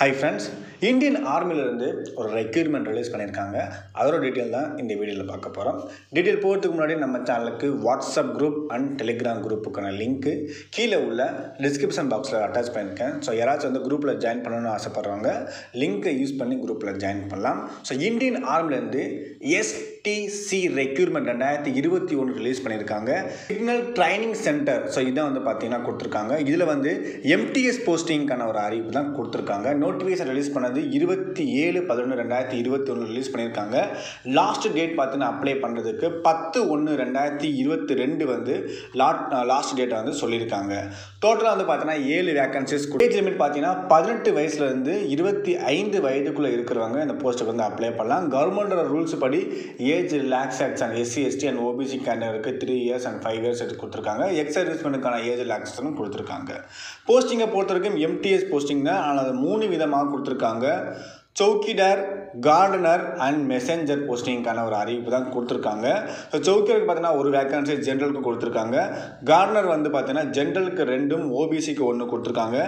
Hi friends Indian ஆர்மிலேருந்து ஒரு requirement release பண்ணியிருக்காங்க. அதோட டீட்டெயில் தான் இந்த வீடியோவில் பார்க்க போகிறோம் டீட்டெயில் போகிறதுக்கு முன்னாடி நம்ம சேனலுக்கு வாட்ஸ்அப் குரூப் அண்ட் டெலிகிராம் குரூப்புக்கான லிங்க்கு கீழே உள்ள டிஸ்கிரிப்ஷன் பாக்ஸில் அட்டாச் பண்ணியிருக்கேன். ஸோ யாராச்சும் வந்து குரூப்பில் ஜாயின் பண்ணணும்னு ஆசைப்பட்றவங்க லிங்க்கை யூஸ் பண்ணி குரூப்பில் ஜாயின் பண்ணலாம். ஸோ இந்தியன் ஆர்மிலேருந்து எஸ்டிசி ரெக்யூர்மெண்ட் ரெண்டாயிரத்தி இருபத்தி ஒன்று ரிலீஸ் பண்ணியிருக்காங்க. சிக்னல் ட்ரைனிங் சென்டர் ஸோ இதான் வந்து பார்த்தீங்கன்னா கொடுத்துருக்காங்க. இதில் வந்து எம்டிஎஸ் போஸ்டிங்க்கான ஒரு அறிவிப்பு தான் கொடுத்துருக்காங்க. நோட்டிஃபிகேஷன் ரிலீஸ் பண்ணது இருபத்தி ஏழு பதினொன்று ரெண்டாயிரத்தி இருபத்தி ஒன்று ரிலீஸ் பண்ணியிருக்காங்க. லாஸ்ட் டேட் பார்த்தீங்கன்னா அப்ளை பண்ணுறதுக்கு பத்து ஒன்று ரெண்டாயிரத்தி இருபத்தி ரெண்டு வந்து லாட் லாஸ்ட் டேட்டை வந்து சொல்லியிருக்காங்க. டோட்டலாக வந்து பார்த்தீங்கன்னா ஏழு வேகன்சிஸ் ஏஜ் லிமிட் பார்த்தீங்கன்னா பதினெட்டு வயசுலேருந்து இருபத்தி ஐந்து வயதுக்குள்ளே இருக்கிறவங்க இந்த போஸ்ட்டுக்கு வந்து அப்ளை பண்ணலாம். கவர்மெண்டோட ரூல்ஸ் படி age relaxation and SC ST and OBC கேண்டருக்கு three years and five years எடுத்து கொடுத்துருக்காங்க. எக்ஸ் சர்வீஸ்மெண்ட்டுக்கான ஏஜ் ரிலாக்ஸேஷனும் கொடுத்துருக்காங்க. போஸ்டிங்கை பொறுத்த வரைக்கும் எம்டிஎஸ் போஸ்டிங் தான் ஆனால் அது மூணு விதமாக கொடுத்துருக்காங்க. சவுக்கிடர் கார்டனர் அண்ட் மெசேஞ்சர் போஸ்டிங்க்கான ஒரு அறிவிப்பு தான் கொடுத்துருக்காங்க. ஸோ சௌக்கியருக்கு பார்த்தீங்கன்னா ஒரு வேக்கன்சி ஜென்ரலுக்கு கொடுத்துருக்காங்க. கார்டனர் வந்து பார்த்தீங்கன்னா ஜென்ரலுக்கு ரெண்டும் ஓபிசிக்கு ஒன்று கொடுத்துருக்காங்க.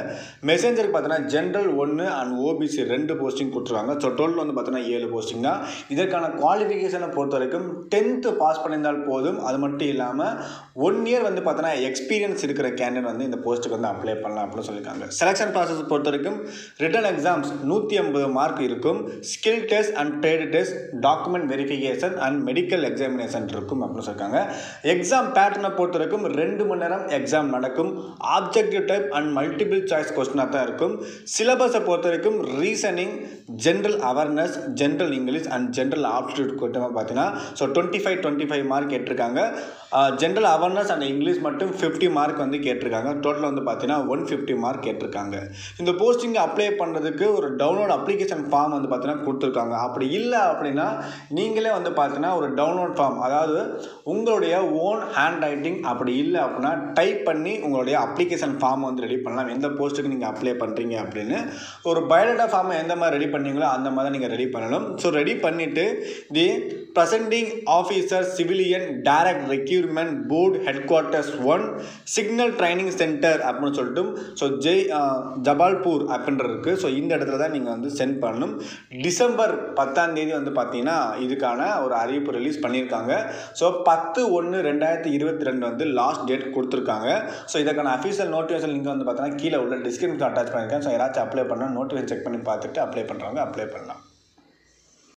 மெசேஞ்சருக்கு பார்த்தீங்கன்னா ஜென்ரல் ஒன்று அண்ட் ஓபிசி ரெண்டு போஸ்டிங் கொடுத்துருக்காங்க. ஸோ டோட்டல் வந்து பார்த்தீங்கன்னா ஏழு போஸ்டிங் தான். இதற்கான குவாலிஃபிகேஷனை பொறுத்த வரைக்கும் டென்த்து பாஸ் பண்ணியிருந்தால் போதும். அது மட்டும் இல்லாமல் ஒன் இயர் வந்து பார்த்தீங்கன்னா எக்ஸ்பீரியன்ஸ் இருக்கிற கேண்டிடேட் வந்து இந்த போஸ்ட்டுக்கு வந்து அப்ளை பண்ணலாம் அப்படின்னு சொல்லியிருக்காங்க. செலெக்ஷன் ப்ராசஸ் பொறுத்த வரைக்கும் ரிட்டன் எக்ஸாம்ஸ் நூற்றி ஐம்பது மார்க் இருக்கும். Skill test and trade test document verification and medical examination இருக்கும் அப்படின்னு சொல்லியிருக்காங்க. எக்ஸாம் பேட்டர்னை பொறுத்த வரைக்கும் ரெண்டு மணி நேரம் எக்ஸாம் நடக்கும். Objective type and multiple choice கொஸ்டினாக தான் இருக்கும். சிலபஸை பொறுத்த வரைக்கும் reasoning general awareness general English and general aptitude கூட்டமாக பார்த்தீங்கன்னா so twenty five twenty five mark கேட்டிருக்காங்க ஜென்ரல் அவேர்னஸ் அண்ட் இங்கிலீஷ் மட்டும் ஃபிஃப்டி மார்க் வந்து கேட்டிருக்காங்க. டோட்டல் வந்து பார்த்தீங்கன்னா ஒன் ஃபிஃப்டி மார்க் கேட்டிருக்காங்க. இந்த போஸ்டிங் அப்ளை பண்ணுறதுக்கு ஒரு டவுன்லோட் அப்ளிகேஷன் ஃபார்ம் வந்து பார்த்தீங்கன்னா கொடுத்துருக்காங்க. அப்படி இல்லை அப்படின்னா நீங்களே வந்து பார்த்தீங்கன்னா ஒரு டவுன்லோட் ஃபார்ம் அதாவது உங்களுடைய ஓன் ஹேண்ட் ரைட்டிங் அப்படி இல்லை அப்படின்னா டைப் பண்ணி உங்களுடைய அப்ளிகேஷன் ஃபார்ம் வந்து ரெடி பண்ணலாம். எந்த போஸ்ட்டுக்கு நீங்கள் அப்ளை பண்ணுறீங்க அப்படின்னு. ஒரு பயோடேட்டா ஃபார்மை எந்த மாதிரி ரெடி பண்ணீங்களோ அந்த மாதிரி நீங்கள் ரெடி பண்ணணும். ஸோ ரெடி பண்ணிவிட்டு the presenting officer civilian direct recruitment board headquarters one signal training centre அப்படின்னு சொல்லிட்டு ஸோ ஜெய் ஜபால்பூர் uh, அப்படின்றது இருக்குது ஸோ இந்த இடத்துல தான் நீங்கள் வந்து சென்ட் பண்ணணும் டிசம்பர் பத்தாம் தேதி வந்து பார்த்தீங்கன்னா இதுக்கான ஒரு அறிவிப்பு ரிலீஸ் பண்ணியிருக்காங்க. ஸோ பத்து ஒன்று ரெண்டாயிரத்தி இருபத்தி ரெண்டு வந்து லாஸ்ட் டேட் கொடுத்துருக்காங்க. ஸோ இதற்கான அஃபீஷியல் நோட்டிஃபிகேஷன் லிங்க் வந்து பார்த்தீங்கன்னா கீழே உள்ள டிஸ்கிரிப்ஷன் அட்டாச் பண்ணியிருக்கேன். ஸோ யாராச்சும் அப்ளை பண்ணால் நோட்டிஃபிகேஷன் செக் பண்ணி பார்த்துட்டு அப்ளை பண்ணுறாங்க அப்ளை பண்ணலாம்.